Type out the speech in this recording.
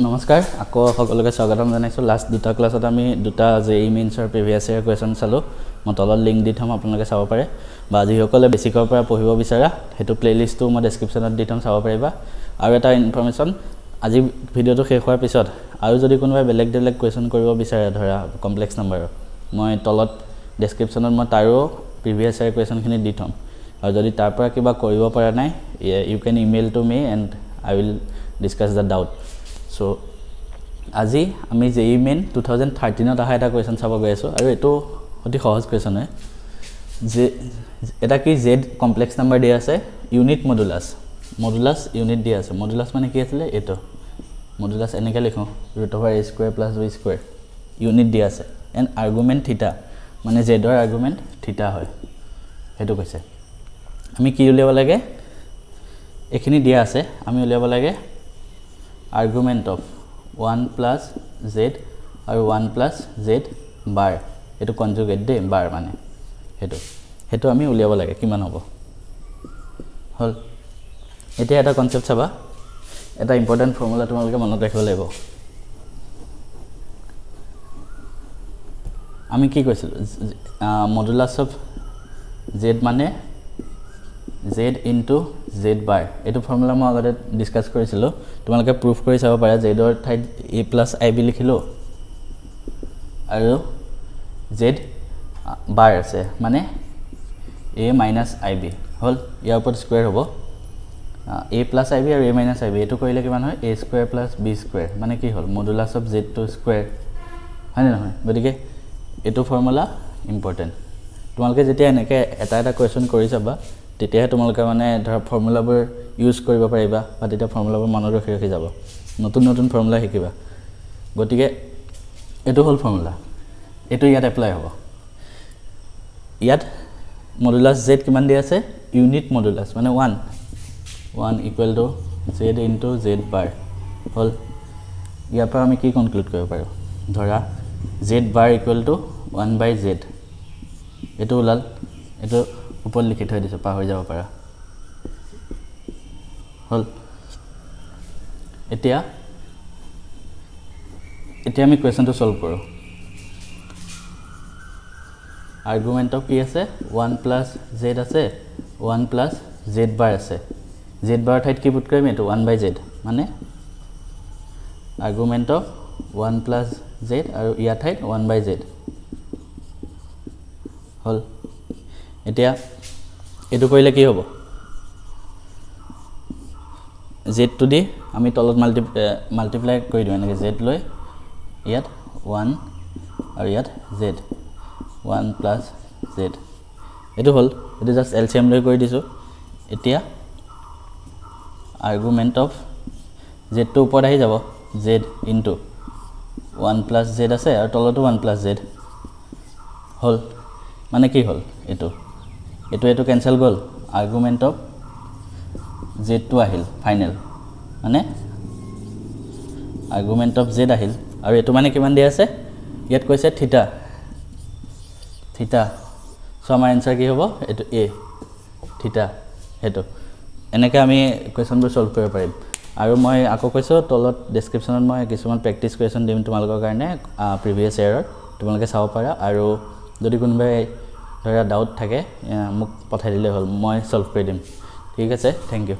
নমস্কাৰ আকৌ সকলোকে স্বাগতম জনাইছোঁ। লাষ্ট দুটা ক্লাছত আমি দুটা জে ই মেইনছৰ প্ৰিভিয়াছ ইয়েৰ কুৱেশ্যন চালোঁ। মই তলত লিংক দি থ'ম আপোনালোকে চাব পাৰে। বা যিসকলে বেছিকৰ পৰা পঢ়িব বিচাৰা সেইটো প্লে'লিষ্টটো মই ডেছক্ৰিপশ্যনত দি থ'ম চাব পাৰিবা। আৰু এটা ইনফৰ্মেশ্যন আজি ভিডিঅ'টো শেষ হোৱাৰ পিছত আৰু যদি কোনোবাই বেলেগ বেলেগ কুৱেশ্যন কৰিব বিচাৰে ধৰা কমপ্লেক্স নাম্বাৰৰ মই তলত ডেছক্ৰিপশ্যনত মই তাৰো প্ৰিভিয়াছ ইয়েৰ কুৱেশ্যনখিনি দি থ'ম। আৰু যদি তাৰ পৰা কিবা কৰিব পৰা নাই you can email to me and I will discuss the doubt চ' আজি আমি J E main two thousand থাৰ্টিনত অহা এটা কুৱেশ্যন চাব গৈ আছোঁ আৰু এইটো অতি সহজ কুৱেশ্যন হয়। জে এটা কি জেড কমপ্লেক্স নাম্বাৰ দিয়া আছে? ইউনিট মডুলাছ মডুলাছ ইউনিট দিয়া আছে। মডুলাছ মানে কি আছিলে? এইটো। মডুলাছ এনেকৈ লিখোঁ। Root over A square plus B square unit দিয়া আছে। এণ্ড আৰ্গুমেণ্ট থিতা মানে জেডৰ আৰ্গুমেণ্ট থিতা হয়। সেইটো কৈছে। আমি কি উলিয়াব লাগে? এইখিনি দিয়া আছে। আমি উলিয়াব লাগে argument of one plus Z আৰু ওৱান প্লাছ জেড বাৰ এইটো কনজুগেট দেই বাৰ মানে। সেইটো সেইটো আমি উলিয়াব লাগে কিমান হ'ব? হ'ল। এতিয়া এটা কনচেপ্ট চাবা। এটা ইম্পৰ্টেণ্ট ফৰ্মুলা তোমালোকে মনত ৰাখিব লাগিব। আমি কি কৈছিলোঁ? মডুলাছ অফ জেড মানে জেড ইনটু জেড বাৰ এইটো ফৰ্মুলা মই আগতে ডিছকাছ কৰিছিলোঁ। তোমালোকে প্ৰুফ কৰি চাব পাৰা জেডৰ ঠাইত এ প্লাছ আই বি লিখিলোঁ। আৰু জেড বাৰ আছে। মানে এ মাইনাছ আই বি হ'ল ইয়াৰ ওপৰত স্কুৱেৰ হ'ব। এ প্লাছ আই বি আৰু এ মাইনাছ আই বি এইটো কৰিলে কিমান হয়? A square plus B square মানে কি হ'ল? Modulus of Z two square হয়নে নহয়? গতিকে এইটো ফৰ্মুলা ইম্পৰ্টেণ্ট তোমালোকে যেতিয়া এনেকৈ এটা এটা কুৱেশ্যন কৰি চাবা তেতিয়াহে তোমালোকে মানে ধৰা ফৰ্মুলাবোৰ ইউজ কৰিব পাৰিবা বা তেতিয়া ফৰ্মুলাবোৰ মনত ৰখি ৰখি যাব। নতুন নতুন ফৰ্মুলা শিকিবা। গতিকে এইটো হ'ল ফৰ্মুলা এইটো ইয়াত এপ্লাই হ'ব। ইয়াত মডুলাছ জেড কিমান দি আছে? ইউনিট মডুলাছ মানে one one equal to Z into Z bar হ'ল। ইয়াৰ পৰা আমি কি কনক্লুড কৰিব পাৰোঁ? ধৰা Z bar equal to one by Z এইটো ওলাল। এইটো ওপৰত লিখি থৈ দিছোঁ পাহৰি যাব পাৰা। হ'ল। এতিয়া এতিয়া আমি কুৱেশ্যনটো চল্ভ কৰোঁ। আৰ্গুমেণ্টত কি আছে? ওৱান প্লাছ জেড আছে ওৱান প্লাছ জেড বাৰ আছে। জেড বাৰৰ ঠাইত কি পুট কৰিম? এইটো ওৱান বাই জেড মানে? Argument of one plus Z আৰু ইয়াৰ ঠাইত ওৱান বাই জেড। হ'ল। এতিয়া এইটো কৰিলে কি হ'ব? জেডটো দি আমি তলত মাল্টি মাল্টিপ্লাই কৰি দিওঁ এনেকৈ জেড লৈ ইয়াত ওৱান আৰু ইয়াত জেড ওৱান প্লাছ জেড এইটো হ'ল এইটো জাষ্ট এল চি এম লৈ কৰি দিছোঁ। এতিয়া আৰ্গুমেণ্ট অফ জেডটো ওপৰত আহি যাব Z into one plus Z আছে আৰু তলতো ওৱান প্লাছ জেড হ'ল মানে কি হ'ল এইটো? এইটো এইটো কেঞ্চেল গ'ল। আৰ্গুমেণ্ট অফ জেডটো আহিল ফাইনেল মানে আৰ্গুমেণ্ট অফ জেড আহিল। আৰু এইটো মানে কিমান দিয়া আছে? ইয়াত কৈছে থিতা থিতা চ' আমাৰ এনচাৰ কি হ'ব? এইটো এ থিতা সেইটো। এনেকৈ আমি কুৱেশ্যনবোৰ ছল্ভ কৰিব পাৰিম। আৰু মই আকৌ কৈছোঁ তলত ডেছক্ৰিপশ্যনত মই কিছুমান প্ৰেক্টিছ কুৱেশ্যন দিম তোমালোকৰ কাৰণে প্ৰিভিয়াছ ইয়েৰৰ তোমালোকে চাব পাৰা। আৰু যদি কোনোবাই ধৰা ডাউট থাকে মোক পঠাই দিলেই হ'ল মই ছল্ভ কৰি দিম। ঠিক আছে থেংক ইউ